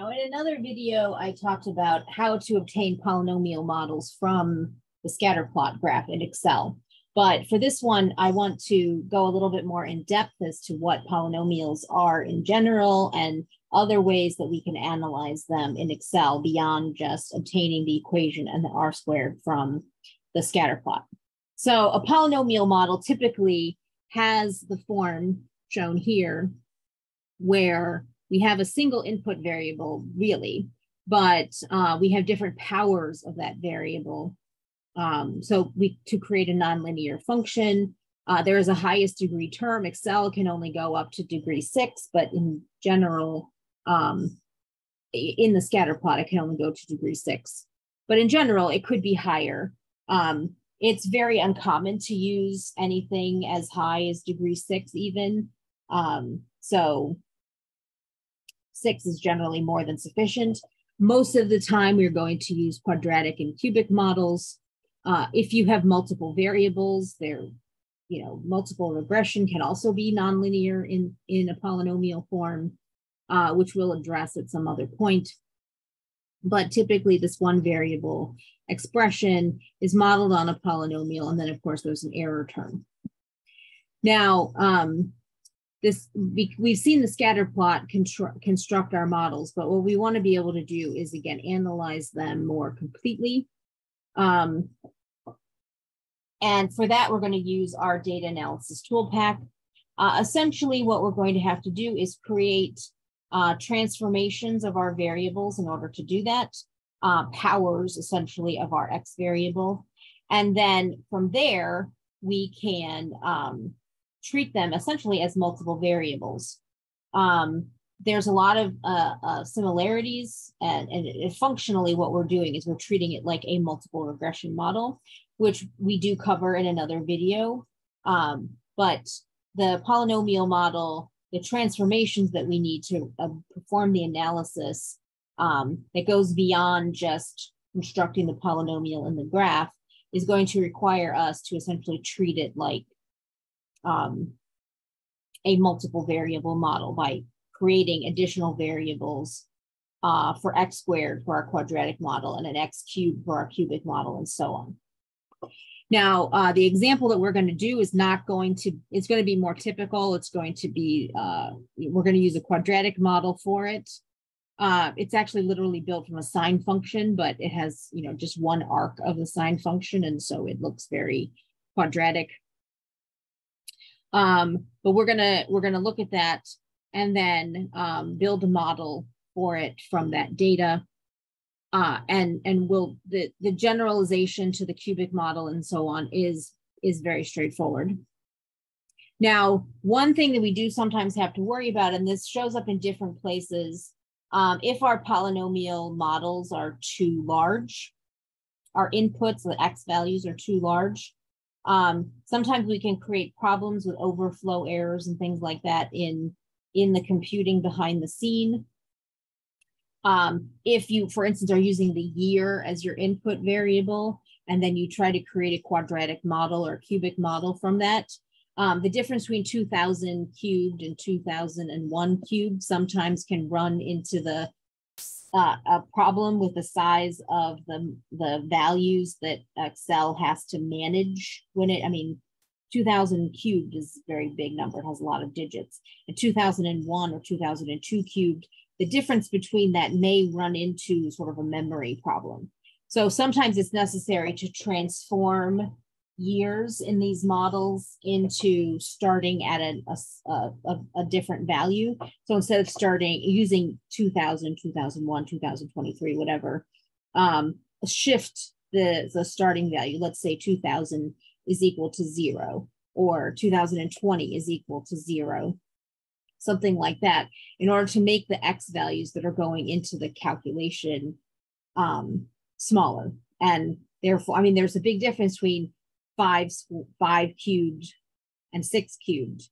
Now, in another video, I talked about how to obtain polynomial models from the scatter plot graph in Excel. But for this one, I want to go a little bit more in depth as to what polynomials are in general and other ways that we can analyze them in Excel beyond just obtaining the equation and the R squared from the scatter plot. So a polynomial model typically has the form shown here where we have a single input variable really, but uh, we have different powers of that variable. Um, so we to create a nonlinear function, uh, there is a highest degree term. Excel can only go up to degree six, but in general, um, in the scatter plot, it can only go to degree six. But in general, it could be higher. Um, it's very uncommon to use anything as high as degree six even. Um, so six is generally more than sufficient. Most of the time, we're going to use quadratic and cubic models. Uh, if you have multiple variables, there, you know, multiple regression can also be nonlinear in, in a polynomial form, uh, which we'll address at some other point. But typically, this one variable expression is modeled on a polynomial, and then, of course, there's an error term. Now, um, this we, we've seen the scatter plot construct our models, but what we want to be able to do is again analyze them more completely. Um, and for that, we're going to use our data analysis tool pack. Uh, essentially, what we're going to have to do is create uh, transformations of our variables in order to do that, uh, powers essentially of our x variable. And then from there, we can um, treat them essentially as multiple variables. Um, there's a lot of uh, uh, similarities, and, and functionally, what we're doing is we're treating it like a multiple regression model, which we do cover in another video. Um, but the polynomial model, the transformations that we need to uh, perform the analysis um, that goes beyond just constructing the polynomial in the graph is going to require us to essentially treat it like um, a multiple variable model by creating additional variables uh, for x squared for our quadratic model and an x cubed for our cubic model and so on. Now, uh, the example that we're going to do is not going to, it's going to be more typical. It's going to be, uh, we're going to use a quadratic model for it. Uh, it's actually literally built from a sine function, but it has, you know, just one arc of the sine function. And so it looks very quadratic. Um, but we're gonna we're gonna look at that and then um, build a model for it from that data. Uh, and and we'll the the generalization to the cubic model and so on is is very straightforward. Now, one thing that we do sometimes have to worry about, and this shows up in different places, um, if our polynomial models are too large, our inputs, the x values are too large, um, sometimes we can create problems with overflow errors and things like that in, in the computing behind the scene. Um, if you, for instance, are using the year as your input variable, and then you try to create a quadratic model or cubic model from that, um, the difference between 2000 cubed and 2001 cubed sometimes can run into the uh, a problem with the size of the the values that Excel has to manage when it. I mean, 2000 cubed is a very big number. It has a lot of digits. And 2001 or 2002 cubed, the difference between that may run into sort of a memory problem. So sometimes it's necessary to transform years in these models into starting at a, a, a, different value. So instead of starting using 2000, 2001, 2023, whatever, um, shift the, the starting value. Let's say 2000 is equal to zero or 2020 is equal to zero, something like that, in order to make the X values that are going into the calculation um, smaller. And therefore, I mean, there's a big difference between five five cubed and six cubed.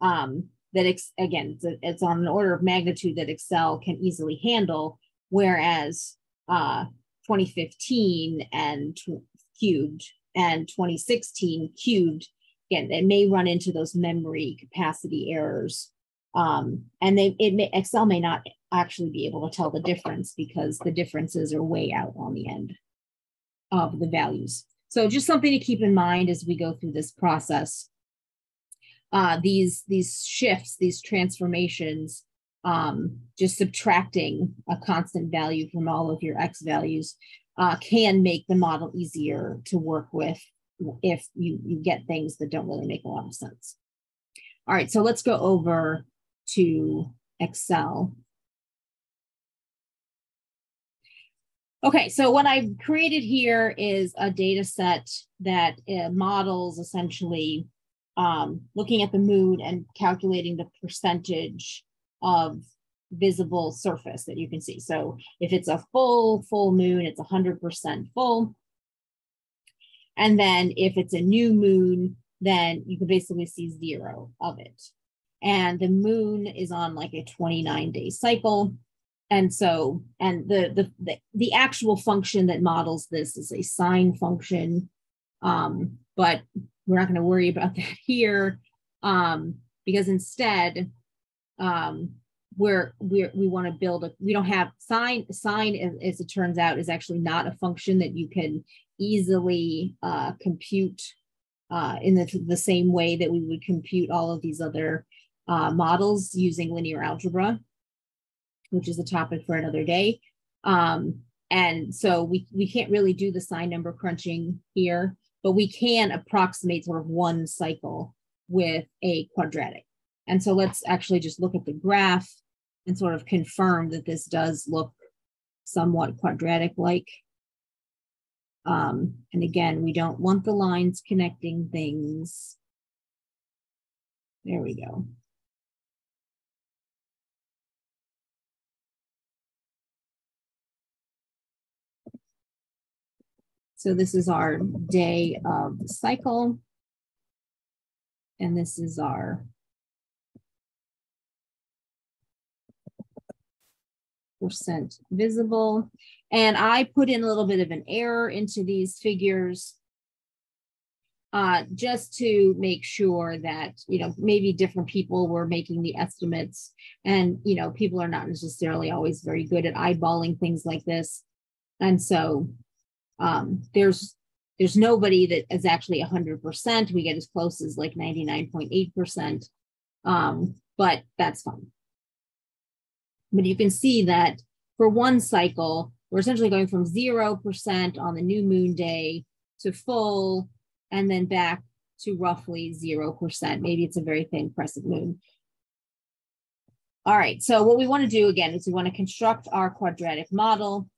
Um, that ex- again, it's, a, it's, on an order of magnitude that Excel can easily handle, whereas uh, 2015 and t- cubed and 2016 cubed, again, it may run into those memory capacity errors. Um, and they it may, Excel may not actually be able to tell the difference because the differences are way out on the end of the values. So just something to keep in mind as we go through this process. Uh, these, these shifts, these transformations, um, just subtracting a constant value from all of your x values uh, can make the model easier to work with if you, you get things that don't really make a lot of sense. All right, so let's go over to Excel. Okay, so what I've created here is a data set that uh, models essentially um, looking at the moon and calculating the percentage of visible surface that you can see. So if it's a full, full moon, it's 100% full. And then if it's a new moon, then you can basically see zero of it. And the moon is on like a 29 day cycle. And so, and the, the, the, the actual function that models this is a sine function. Um, but we're not going to worry about that here um, because instead, um, we're, we're we want to build a we don't have sine sine as, it turns out is actually not a function that you can easily uh, compute uh, in the, the same way that we would compute all of these other uh, models using linear algebra, which is a topic for another day. Um, and so we, we can't really do the sine number crunching here, but we can approximate sort of one cycle with a quadratic. And so let's actually just look at the graph and sort of confirm that this does look somewhat quadratic like. Um, and again, we don't want the lines connecting things. There we go. So this is our day of the cycle. And this is our percent visible. And I put in a little bit of an error into these figures uh, just to make sure that, you know, maybe different people were making the estimates and, you know, people are not necessarily always very good at eyeballing things like this. And so um, there's there's nobody that is actually 100%. We get as close as like 99.8%, um, but that's fine. But you can see that for one cycle, we're essentially going from 0% on the new moon day to full, and then back to roughly 0%. Maybe it's a very thin crescent moon. All right, so what we want to do again is we want to construct our quadratic model.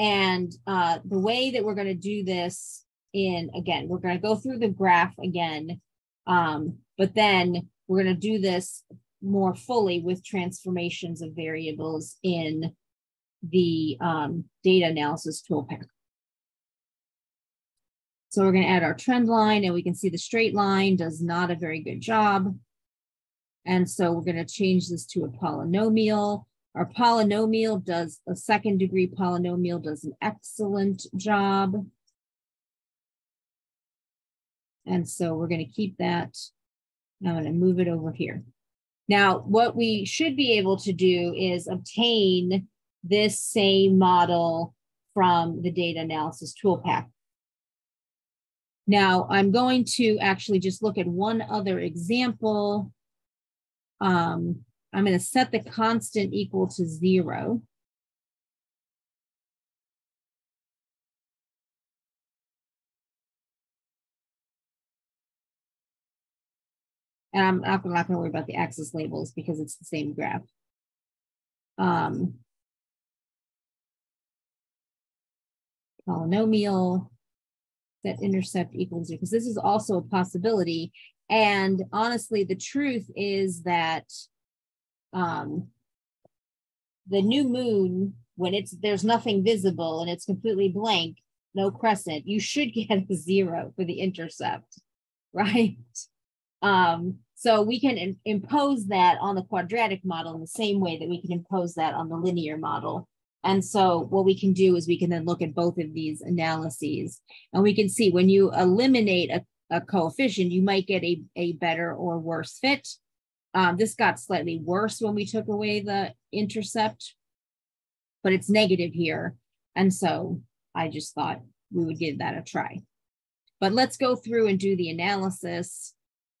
And uh, the way that we're going to do this in, again, we're going to go through the graph again, um, but then we're going to do this more fully with transformations of variables in the um, data analysis toolpack. So we're going to add our trend line and we can see the straight line does not a very good job. And so we're going to change this to a polynomial. Our polynomial does a second degree polynomial does an excellent job. And so we're going to keep that. I'm going to move it over here. Now, what we should be able to do is obtain this same model from the data analysis toolpack. Now, I'm going to actually just look at one other example. Um, I'm going to set the constant equal to zero. And I'm not, going to worry about the axis labels because it's the same graph. Um, polynomial that intercept equals zero, because this is also a possibility. And honestly, the truth is that um, the new moon, when it's there's nothing visible and it's completely blank, no crescent, you should get a zero for the intercept, right? Um, so we can in, impose that on the quadratic model in the same way that we can impose that on the linear model. And so what we can do is we can then look at both of these analyses and we can see when you eliminate a, a coefficient, you might get a, a better or worse fit. Um, this got slightly worse when we took away the intercept, but it's negative here. And so I just thought we would give that a try. But let's go through and do the analysis.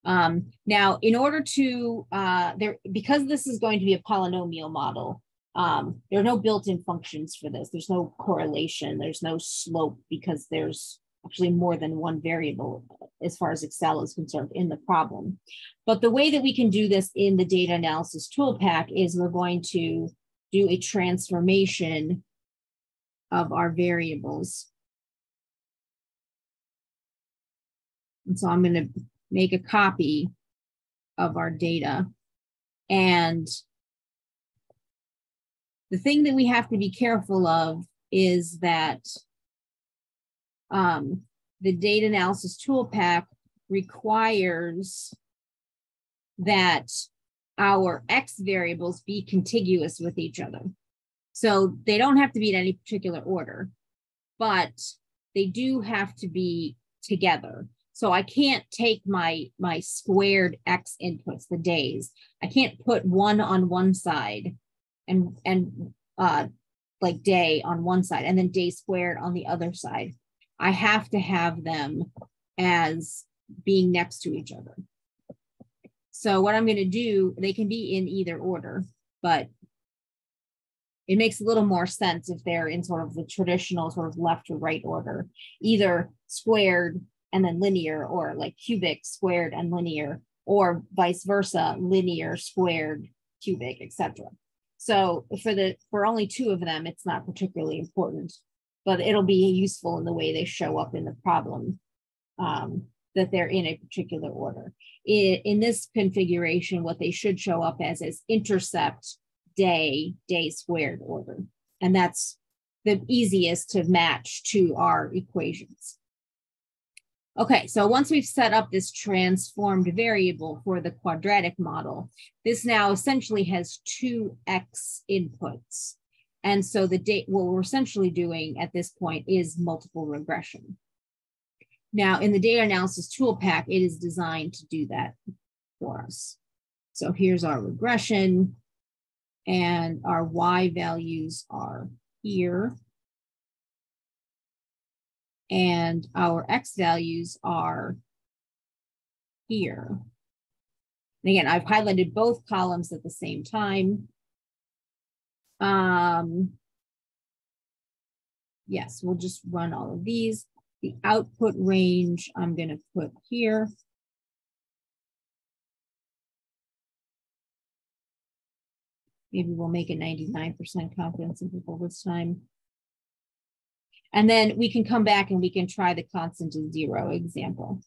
Um, now, in order to, uh, there, because this is going to be a polynomial model, um, there are no built-in functions for this. There's no correlation. There's no slope because there's actually more than one variable as far as Excel is concerned in the problem. But the way that we can do this in the data analysis tool pack is we're going to do a transformation of our variables. And so I'm going to make a copy of our data. And the thing that we have to be careful of is that um, the data analysis tool pack requires that our X variables be contiguous with each other. So they don't have to be in any particular order, but they do have to be together. So I can't take my, my squared X inputs, the days. I can't put one on one side and, and uh, like day on one side and then day squared on the other side. I have to have them as being next to each other. So what I'm going to do, they can be in either order, but it makes a little more sense if they're in sort of the traditional sort of left to right order, either squared and then linear or like cubic squared and linear or vice versa, linear squared cubic, etc. So for the for only two of them, it's not particularly important but it'll be useful in the way they show up in the problem um, that they're in a particular order. In, in this configuration, what they should show up as is intercept day, day squared order. And that's the easiest to match to our equations. Okay, so once we've set up this transformed variable for the quadratic model, this now essentially has two x inputs. And so the date, what we're essentially doing at this point is multiple regression. Now in the data analysis tool pack, it is designed to do that for us. So here's our regression and our Y values are here. And our X values are here. And again, I've highlighted both columns at the same time. Um, yes, we'll just run all of these. The output range I'm going to put here. Maybe we'll make it 99% confidence interval this time. And then we can come back and we can try the constant to zero example.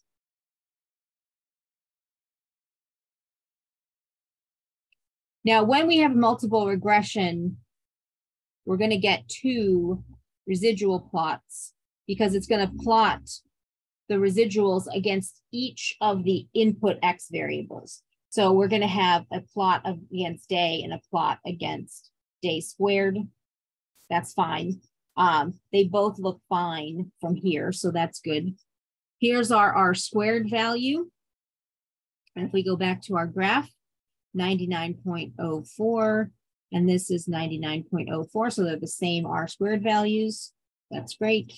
Now, when we have multiple regression, we're going to get two residual plots because it's going to plot the residuals against each of the input x variables. So we're going to have a plot against day and a plot against day squared. That's fine. Um, they both look fine from here, so that's good. Here's our R squared value. And if we go back to our graph, 99.04 and this is 99.04. So they're the same R squared values. That's great.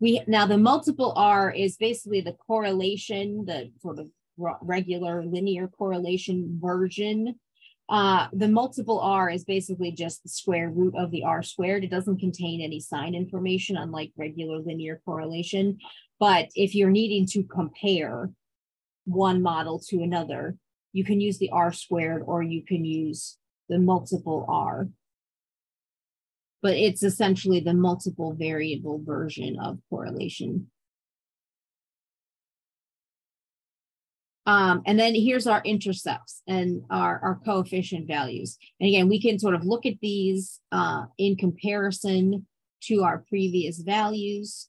We Now the multiple R is basically the correlation, the sort of regular linear correlation version. Uh, the multiple R is basically just the square root of the R squared. It doesn't contain any sign information, unlike regular linear correlation. But if you're needing to compare one model to another, you can use the R squared or you can use the multiple R. But it's essentially the multiple variable version of correlation. Um, and then here's our intercepts and our, our coefficient values. And again, we can sort of look at these uh, in comparison to our previous values.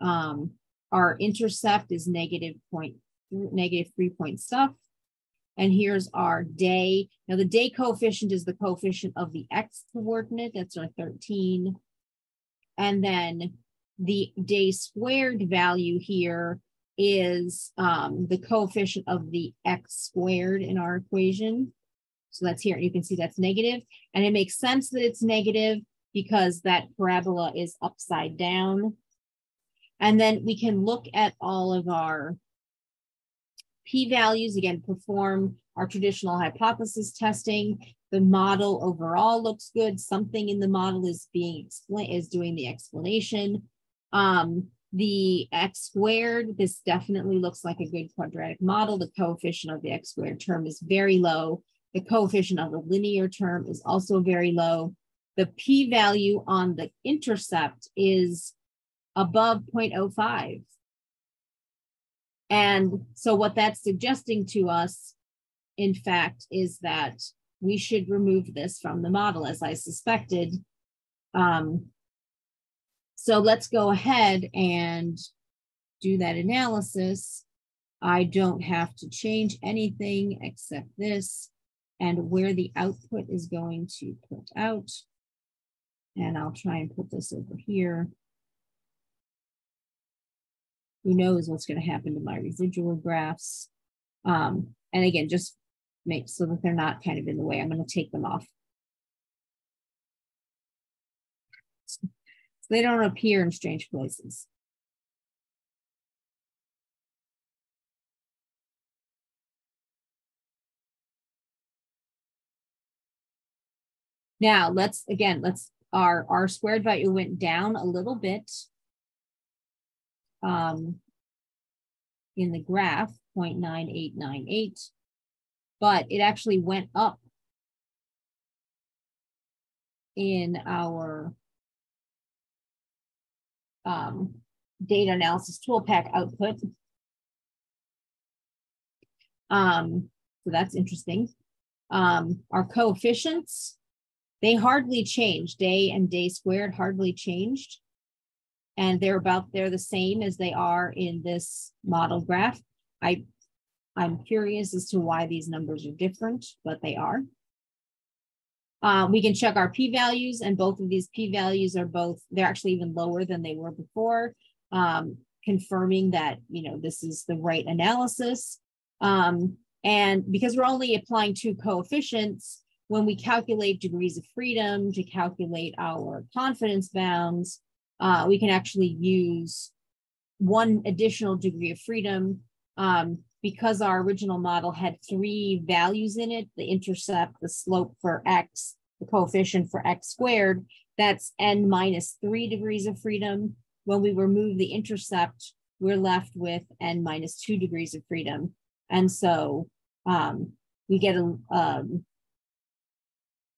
Um, our intercept is negative point, negative three point stuff. And here's our day. Now the day coefficient is the coefficient of the x coordinate. That's our 13. And then the day squared value here is um, the coefficient of the x squared in our equation. So that's here. You can see that's negative, and it makes sense that it's negative because that parabola is upside down. And then we can look at all of our p-values, again, perform our traditional hypothesis testing. The model overall looks good. Something in the model is being is doing the explanation. Um, the x squared, this definitely looks like a good quadratic model. The coefficient of the x squared term is very low. The coefficient of the linear term is also very low. The p-value on the intercept is above 0.05. And so what that's suggesting to us, in fact, is that we should remove this from the model, as I suspected. Um, so let's go ahead and do that analysis. I don't have to change anything except this and where the output is going to put out. And I'll try and put this over here. Who knows what's going to happen to my residual graphs. Um, and again, just make so that they're not kind of in the way. I'm going to take them off. So they don't appear in strange places. Now let's, again, let's, our, R squared value went down a little bit um, in the graph, 0.9898, but it actually went up in our um, data analysis tool pack output. Um, so that's interesting. Um, our coefficients they hardly changed. Day and day squared hardly changed. And they're about, they're the same as they are in this model graph. I, I'm curious as to why these numbers are different, but they are. Uh, we can check our p-values and both of these p-values are both, they're actually even lower than they were before, um, confirming that, you know, this is the right analysis. Um, and because we're only applying two coefficients, when we calculate degrees of freedom to calculate our confidence bounds, uh, we can actually use one additional degree of freedom um, because our original model had three values in it, the intercept, the slope for x, the coefficient for x squared, that's n minus three degrees of freedom. When we remove the intercept, we're left with n minus two degrees of freedom. And so um, we get a, um,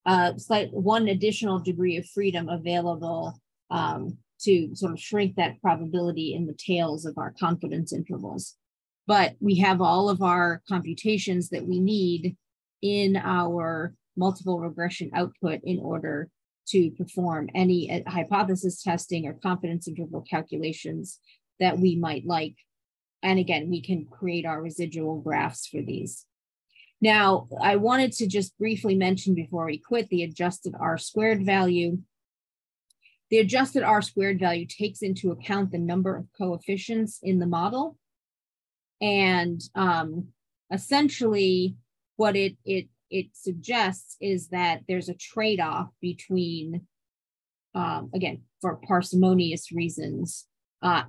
uh, slight one additional degree of freedom available um, to sort of shrink that probability in the tails of our confidence intervals. But we have all of our computations that we need in our multiple regression output in order to perform any uh, hypothesis testing or confidence interval calculations that we might like. And again, we can create our residual graphs for these. Now, I wanted to just briefly mention before we quit the adjusted R squared value. The adjusted R squared value takes into account the number of coefficients in the model. And um, essentially what it, it, it suggests is that there's a trade-off between, um, again, for parsimonious reasons, uh,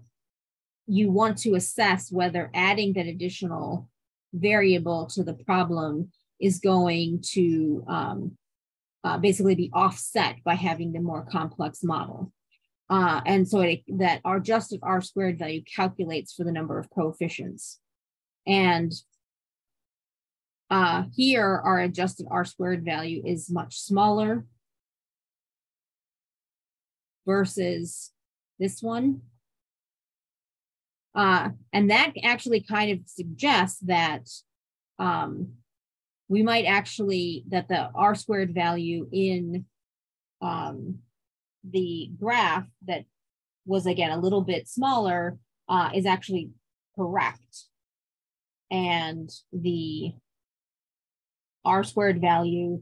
you want to assess whether adding that additional variable to the problem is going to um, uh, basically be offset by having the more complex model. Uh, and so it, that our adjusted R squared value calculates for the number of coefficients. And uh, here, our adjusted R squared value is much smaller versus this one. Uh, and that actually kind of suggests that um, we might actually, that the R squared value in um, the graph that was again a little bit smaller uh, is actually correct. And the R squared value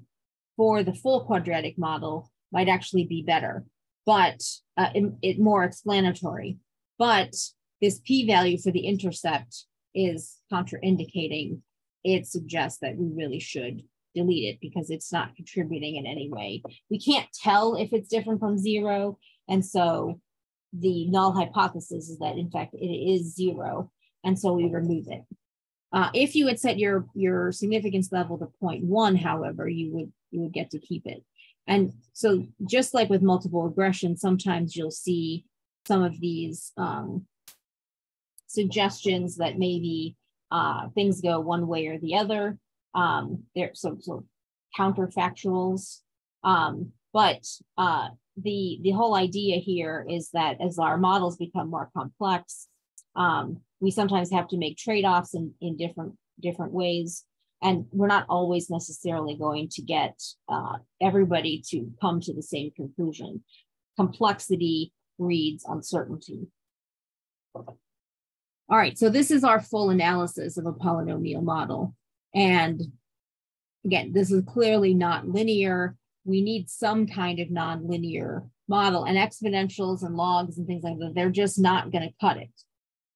for the full quadratic model might actually be better, but uh, it, it more explanatory. But this p-value for the intercept is contraindicating, it suggests that we really should delete it because it's not contributing in any way. We can't tell if it's different from zero. And so the null hypothesis is that in fact it is zero. And so we remove it. Uh, if you had set your, your significance level to 0.1, however, you would, you would get to keep it. And so just like with multiple regression, sometimes you'll see some of these um, suggestions that maybe uh, things go one way or the other. Um, they're so, so counterfactuals. Um, but uh, the, the whole idea here is that as our models become more complex, um, we sometimes have to make trade-offs in, in different, different ways. And we're not always necessarily going to get uh, everybody to come to the same conclusion. Complexity breeds uncertainty. All right, so this is our full analysis of a polynomial model. And again, this is clearly not linear. We need some kind of nonlinear model and exponentials and logs and things like that. They're just not going to cut it.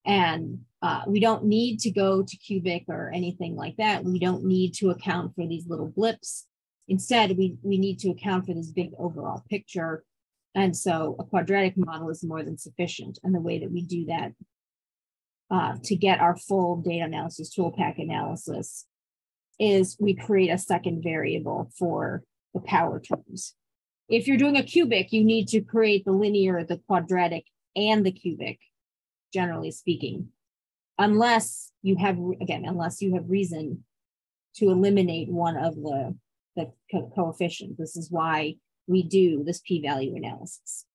And uh, we don't need to go to cubic or anything like that. We don't need to account for these little blips. Instead, we, we need to account for this big overall picture. And so a quadratic model is more than sufficient. And the way that we do that uh, to get our full data analysis toolpak analysis is we create a second variable for the power terms. If you're doing a cubic, you need to create the linear, the quadratic, and the cubic, generally speaking, unless you have, again, unless you have reason to eliminate one of the, the co coefficients. This is why we do this p-value analysis.